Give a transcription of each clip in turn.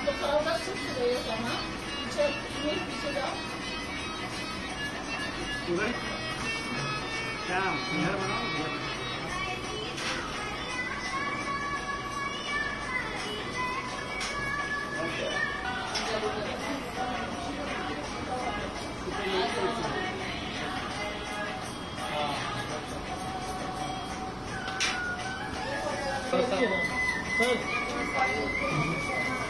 आप लोग थोड़ा उधर शिफ्ट हो जाइए सोना पीछे प्लीज़ पीछे जाओ उधर क्या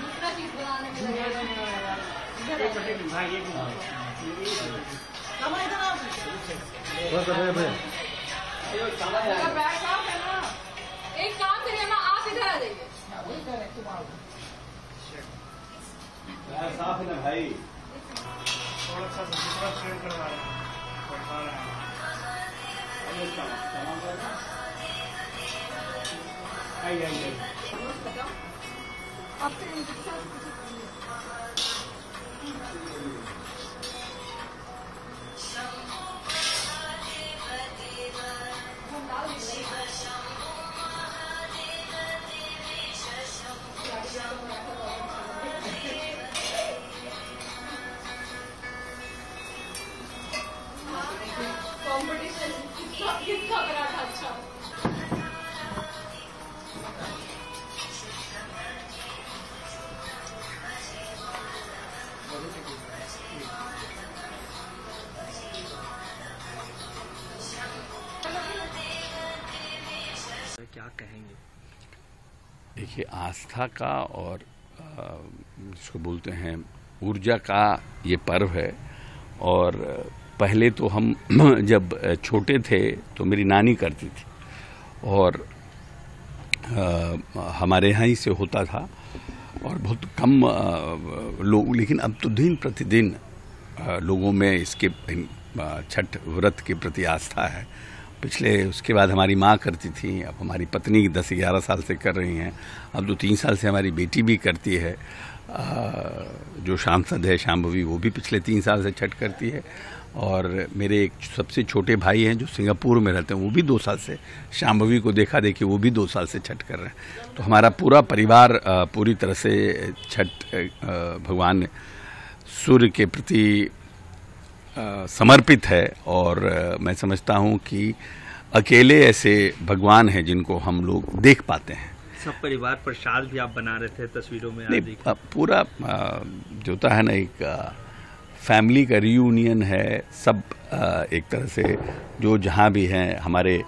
दूसरा चीज़ बनाने लगे एक काम करिए ना आप इधर आ जाइए साफ़ है ना भाई थोड़ा सा दूसरा करवा रहे हैं। आइए आइए कंपटीशन क्या कहेंगे? देखिए आस्था का और जिसको बोलते हैं ऊर्जा का ये पर्व है। और पहले तो हम जब छोटे थे तो मेरी नानी करती थी। और अ, हमारे यहाँ ही से होता था। और बहुत कम लोग, लेकिन अब तो दिन प्रतिदिन लोगों में इसके छठ व्रत के प्रति आस्था है। पिछले, उसके बाद हमारी माँ करती थी, अब हमारी पत्नी दस ग्यारह साल से कर रही हैं। अब तो तीन साल से हमारी बेटी भी करती है। जो सांसद है शाम्भवी वो भी पिछले तीन साल से छठ करती है। और मेरे एक सबसे छोटे भाई हैं जो सिंगापुर में रहते हैं, वो भी दो साल से शाम्भवी को देखा देखी, वो भी दो साल से छठ कर रहे हैं। तो हमारा पूरा परिवार पूरी तरह से छठ भगवान सूर्य के प्रति समर्पित है। और मैं समझता हूँ कि अकेले ऐसे भगवान हैं जिनको हम लोग देख पाते हैं। सब परिवार प्रसाद भी आप बना रहे थे तस्वीरों में नहीं पूरा जो होता है ना एक फैमिली का रियूनियन है सब एक तरह से जो जहाँ भी हैं हमारे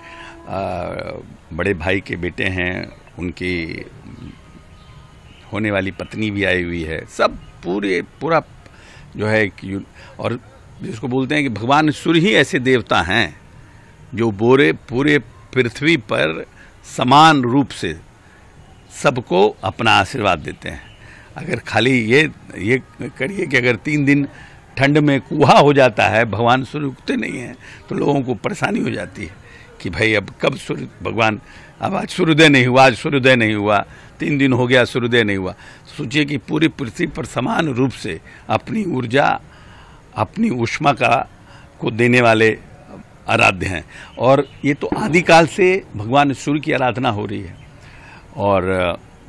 बड़े भाई के बेटे हैं उनकी होने वाली पत्नी भी आई हुई है सब पूरे पूरा जो है और जिसको बोलते हैं कि भगवान सूर्य ही ऐसे देवता हैं जो बोरे पूरे पृथ्वी पर समान रूप से सबको अपना आशीर्वाद देते हैं। अगर खाली ये ये करिए कि अगर तीन दिन ठंड में कुहा हो जाता है, भगवान सूर्य उगते नहीं हैं तो लोगों को परेशानी हो जाती है कि भाई अब कब सूर्य, भगवान, अब आज सूर्योदय नहीं हुआ, आज सूर्योदय नहीं हुआ, तीन दिन हो गया, सूर्योदय नहीं हुआ। सोचिए कि पूरी पृथ्वी पर समान रूप से अपनी ऊर्जा, अपनी उष्मा का, को देने वाले आराध्य हैं। और ये तो आदिकाल से भगवान सूर्य की आराधना हो रही है। और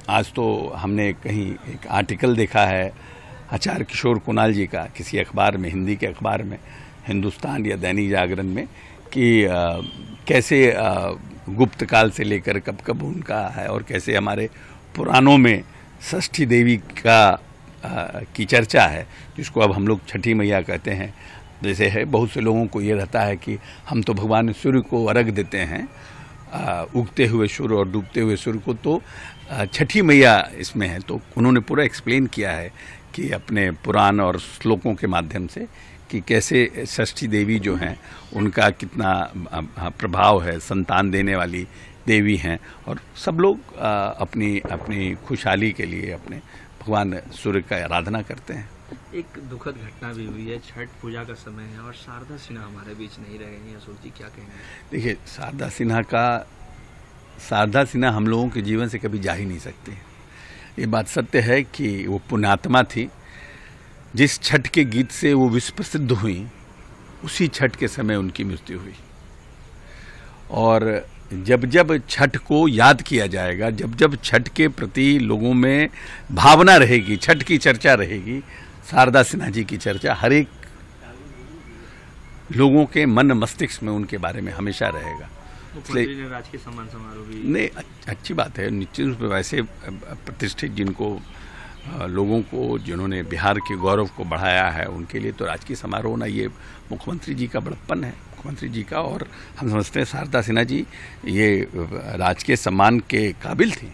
आज तो हमने कहीं एक आर्टिकल देखा है आचार्य किशोर कुणाल जी का किसी अखबार में हिंदी के अखबार में हिंदुस्तान या दैनिक जागरण में कि अ, कैसे अ, गुप्त काल से लेकर कब कब उनका है और कैसे हमारे पुराणों में षष्ठी देवी का अ, की चर्चा है जिसको अब हम लोग छठी मैया कहते हैं। जैसे है बहुत से लोगों को ये रहता है कि हम तो भगवान सूर्य को अर्घ देते हैं आ, उगते हुए सूर्य और डूबते हुए सूर्य को तो छठी मैया इसमें है तो उन्होंने पूरा एक्सप्लेन किया है कि अपने पुराण और श्लोकों के माध्यम से कि कैसे षष्ठी देवी जो हैं, उनका कितना प्रभाव है, संतान देने वाली देवी हैं, और सब लोग अपनी अपनी खुशहाली के लिए अपने भगवान सूर्य का आराधना करते हैं। एक दुखद घटना भी हुई है। छठ पूजा का समय है और शारदा सिन्हा हमारे बीच नहीं रह गई अशोक जी, क्या कहेंगे देखिए, शारदा सिन्हा का, शारदा सिन्हा हम लोगों के जीवन से कभी जा ही नहीं सकते। ये बात सत्य है कि वो पुण्यात्मा थी। जिस छठ के गीत से वो विश्व प्रसिद्ध हुई, उसी छठ के समय उनकी मृत्यु हुई। और जब जब छठ को याद किया जाएगा, जब जब छठ के प्रति लोगों में भावना रहेगी, छठ की चर्चा रहेगी शारदा सिन्हा जी की चर्चा हर एक लोगों के मन मस्तिष्क में उनके बारे में हमेशा रहेगा। सम्मान नहीं अच्छी बात है। निश्चित रूप से वैसे प्रतिष्ठित जिनको लोगों को जिन्होंने बिहार के गौरव को बढ़ाया है उनके लिए तो राजकीय समारोह होना ये मुख्यमंत्री जी का बड़प्पन है। मुख्यमंत्री जी का और हम समझते हैं शारदा सिन्हा जी ये राजकीय सम्मान के काबिल थी।